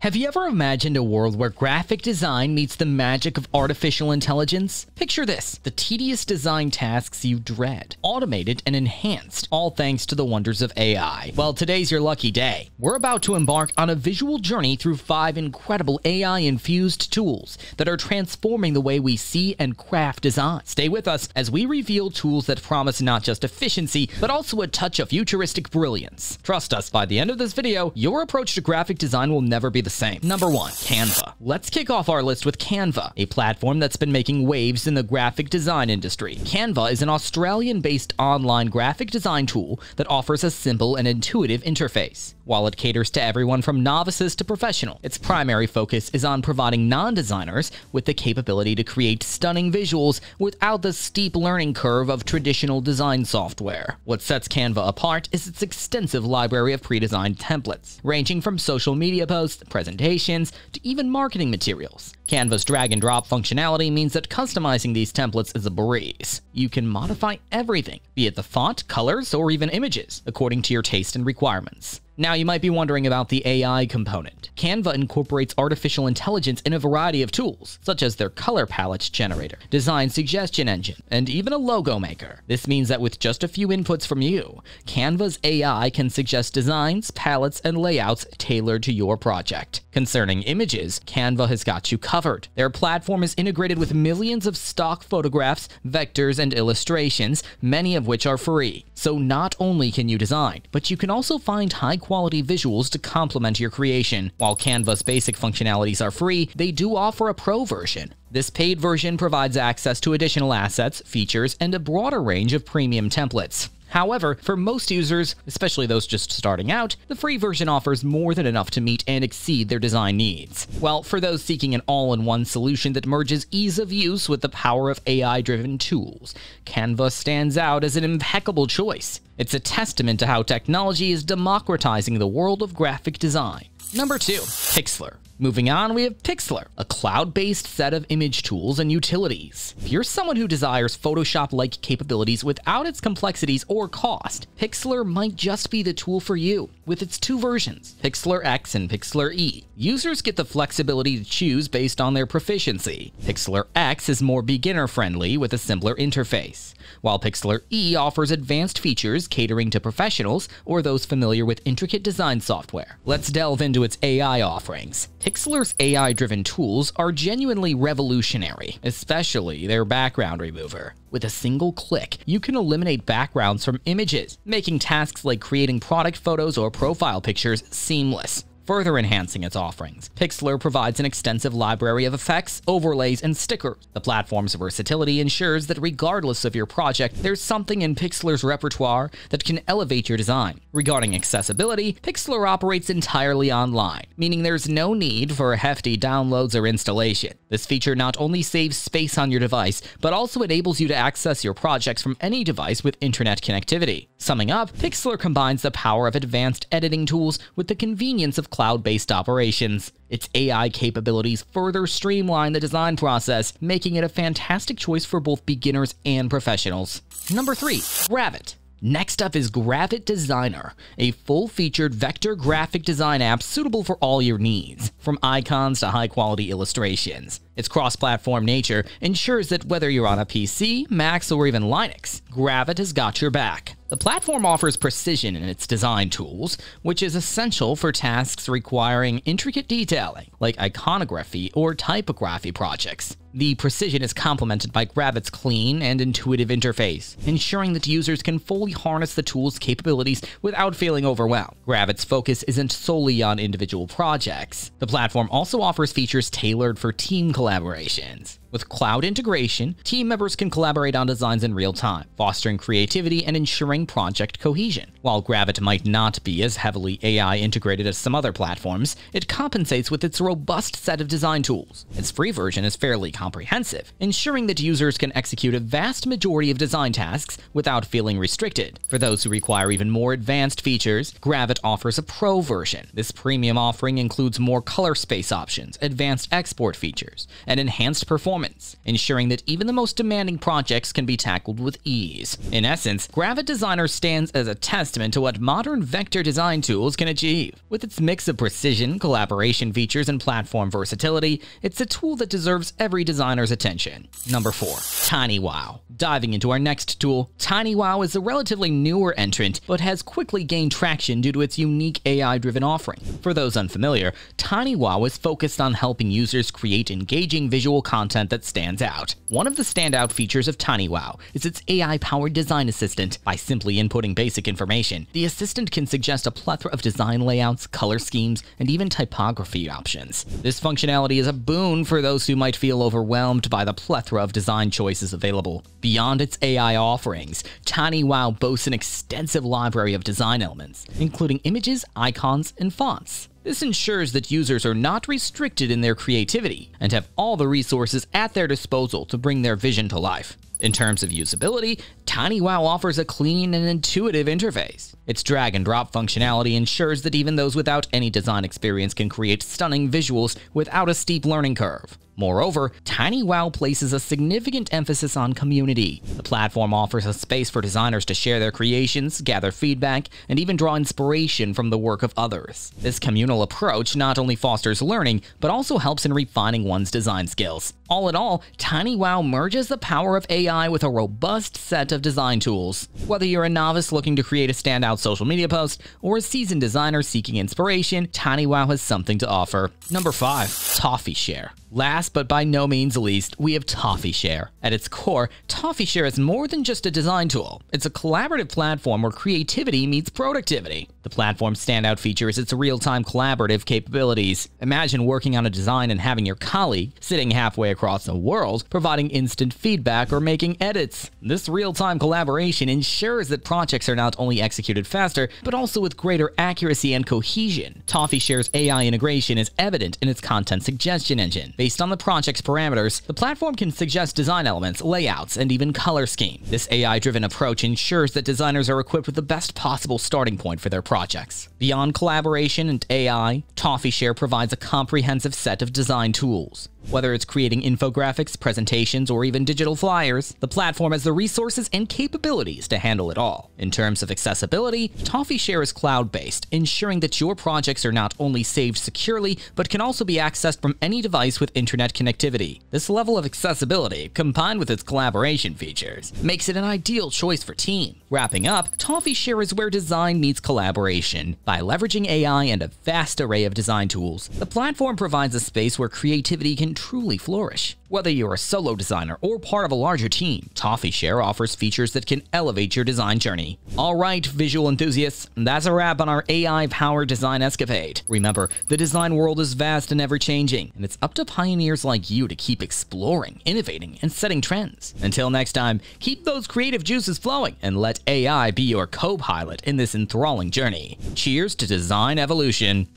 Have you ever imagined a world where graphic design meets the magic of artificial intelligence? Picture this the tedious design tasks you dread, automated and enhanced, all thanks to the wonders of AI. Well, today's your lucky day. We're about to embark on a visual journey through five incredible AI infused tools that are transforming the way we see and craft design. Stay with us as we reveal tools that promise not just efficiency, but also a touch of futuristic brilliance. Trust us, by the end of this video, your approach to graphic design will never be the same. Number 1. Canva. Let's kick off our list with Canva, a platform that's been making waves in the graphic design industry. Canva is an Australian-based online graphic design tool that offers a simple and intuitive interface. While it caters to everyone from novices to professional, its primary focus is on providing non-designers with the capability to create stunning visuals without the steep learning curve of traditional design software. What sets Canva apart is its extensive library of pre-designed templates, ranging from social media posts, presentations, to even marketing materials. Canva's drag and drop functionality means that customizing these templates is a breeze. You can modify everything, be it the font, colors, or even images, according to your taste and requirements. Now, you might be wondering about the AI component. Canva incorporates artificial intelligence in a variety of tools, such as their color palette generator, design suggestion engine, and even a logo maker. This means that with just a few inputs from you, Canva's AI can suggest designs, palettes, and layouts tailored to your project. Concerning images, Canva has got you covered. Their platform is integrated with millions of stock photographs, vectors, and illustrations, many of which are free. So not only can you design, but you can also find high quality visuals to complement your creation. While Canva's basic functionalities are free, they do offer a pro version. This paid version provides access to additional assets, features, and a broader range of premium templates. However, for most users, especially those just starting out, the free version offers more than enough to meet and exceed their design needs. While for those seeking an all-in-one solution that merges ease of use with the power of AI-driven tools, Canva stands out as an impeccable choice. It's a testament to how technology is democratizing the world of graphic design. Number 2. Pixlr Moving on, we have Pixlr, a cloud-based set of image tools and utilities. If you're someone who desires Photoshop-like capabilities without its complexities or cost, Pixlr might just be the tool for you. With its two versions, Pixlr X and Pixlr E, users get the flexibility to choose based on their proficiency. Pixlr X is more beginner-friendly with a simpler interface, while Pixlr E offers advanced features catering to professionals or those familiar with intricate design software. Let's delve into its AI offerings. Pixlr's AI-driven tools are genuinely revolutionary, especially their background remover. With a single click, you can eliminate backgrounds from images, making tasks like creating product photos or profile pictures seamless further enhancing its offerings. Pixlr provides an extensive library of effects, overlays, and stickers. The platform's versatility ensures that regardless of your project, there's something in Pixlr's repertoire that can elevate your design. Regarding accessibility, Pixlr operates entirely online, meaning there's no need for hefty downloads or installation. This feature not only saves space on your device, but also enables you to access your projects from any device with internet connectivity. Summing up, Pixlr combines the power of advanced editing tools with the convenience of cloud-based operations. Its AI capabilities further streamline the design process, making it a fantastic choice for both beginners and professionals. Number 3. Gravit Next up is Gravit Designer, a full-featured vector graphic design app suitable for all your needs, from icons to high-quality illustrations. Its cross-platform nature ensures that whether you're on a PC, Mac, or even Linux, Gravit has got your back. The platform offers precision in its design tools, which is essential for tasks requiring intricate detailing, like iconography or typography projects. The precision is complemented by Gravit's clean and intuitive interface, ensuring that users can fully harness the tool's capabilities without feeling overwhelmed. Gravit's focus isn't solely on individual projects. The platform also offers features tailored for team collaborations. With cloud integration, team members can collaborate on designs in real time, fostering creativity and ensuring project cohesion. While Gravit might not be as heavily AI integrated as some other platforms, it compensates with its robust set of design tools. Its free version is fairly comprehensive, ensuring that users can execute a vast majority of design tasks without feeling restricted. For those who require even more advanced features, Gravit offers a pro version. This premium offering includes more color space options, advanced export features, and enhanced performance performance, ensuring that even the most demanding projects can be tackled with ease. In essence, Gravit Designer stands as a testament to what modern vector design tools can achieve. With its mix of precision, collaboration features, and platform versatility, it's a tool that deserves every designer's attention. Number 4. TinyWow. Diving into our next tool, TinyWow is a relatively newer entrant, but has quickly gained traction due to its unique AI-driven offering. For those unfamiliar, TinyWow is focused on helping users create engaging visual content that stands out. One of the standout features of TinyWow is its AI-powered design assistant. By simply inputting basic information, the assistant can suggest a plethora of design layouts, color schemes, and even typography options. This functionality is a boon for those who might feel overwhelmed by the plethora of design choices available. Beyond its AI offerings, TinyWow boasts an extensive library of design elements, including images, icons, and fonts. This ensures that users are not restricted in their creativity and have all the resources at their disposal to bring their vision to life. In terms of usability, TinyWow offers a clean and intuitive interface. Its drag and drop functionality ensures that even those without any design experience can create stunning visuals without a steep learning curve. Moreover, TinyWow places a significant emphasis on community. The platform offers a space for designers to share their creations, gather feedback, and even draw inspiration from the work of others. This communal approach not only fosters learning, but also helps in refining one's design skills. All in all, TinyWow merges the power of AI with a robust set of design tools. Whether you're a novice looking to create a standout social media post or a seasoned designer seeking inspiration, TinyWow has something to offer. Number 5. Toffee Share Last but by no means least, we have ToffeeShare. At its core, ToffeeShare is more than just a design tool. It's a collaborative platform where creativity meets productivity. The platform's standout feature is its real-time collaborative capabilities. Imagine working on a design and having your colleague, sitting halfway across the world, providing instant feedback or making edits. This real-time collaboration ensures that projects are not only executed faster, but also with greater accuracy and cohesion. ToffeeShare's AI integration is evident in its content suggestion engine. Based on the project's parameters, the platform can suggest design elements, layouts, and even color scheme. This AI-driven approach ensures that designers are equipped with the best possible starting point for their projects. Beyond collaboration and AI, ToffeeShare provides a comprehensive set of design tools. Whether it's creating infographics, presentations, or even digital flyers, the platform has the resources and capabilities to handle it all. In terms of accessibility, ToffeeShare is cloud-based, ensuring that your projects are not only saved securely, but can also be accessed from any device with internet connectivity. This level of accessibility, combined with its collaboration features, makes it an ideal choice for teams. Wrapping up, ToffeeShare is where design meets collaboration. By leveraging AI and a vast array of design tools, the platform provides a space where creativity can truly flourish. Whether you're a solo designer or part of a larger team, ToffeeShare offers features that can elevate your design journey. Alright, visual enthusiasts, that's a wrap on our AI-powered design escapade. Remember, the design world is vast and ever-changing, and it's up to pioneers like you to keep exploring, innovating, and setting trends. Until next time, keep those creative juices flowing and let AI be your co-pilot in this enthralling journey. Cheers to design evolution!